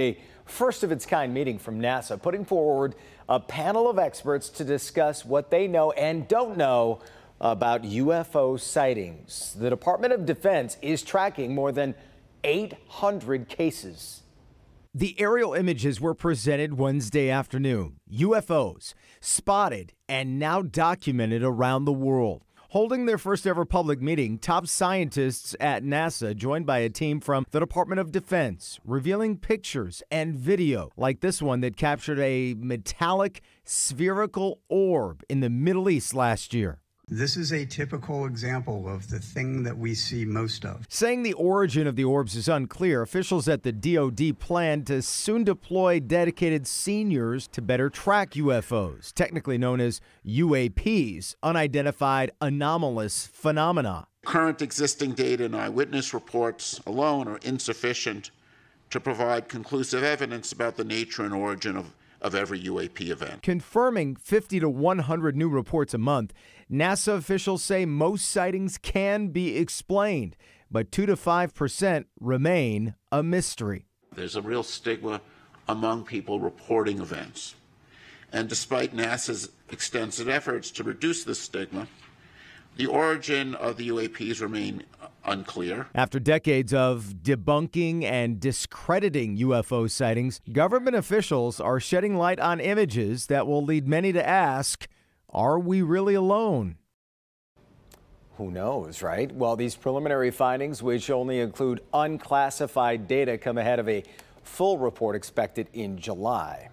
A first of its kind meeting from NASA putting forward a panel of experts to discuss what they know and don't know about UFO sightings. The Department of Defense is tracking more than 800 cases. The aerial images were presented Wednesday afternoon. UFOs spotted and now documented around the world. Holding their first ever public meeting, top scientists at NASA, joined by a team from the Department of Defense, revealing pictures and video like this one that captured a metallic spherical orb in the Middle East last year. This is a typical example of the thing that we see most of. Saying the origin of the orbs is unclear, officials at the DoD plan to soon deploy dedicated seniors to better track UFOs, technically known as UAPs, unidentified anomalous phenomena. Current existing data and eyewitness reports alone are insufficient to provide conclusive evidence about the nature and origin of of every UAP event. Confirming 50 to 100 new reports a month, NASA officials say most sightings can be explained, but 2 to 5 percent remain a mystery. There's a real stigma among people reporting events. And despite NASA's extensive efforts to reduce this stigma, the origin of the UAPs remain unclear. After decades of debunking and discrediting UFO sightings, government officials are shedding light on images that will lead many to ask, are we really alone? Who knows, right? Well, these preliminary findings, which only include unclassified data, come ahead of a full report expected in July.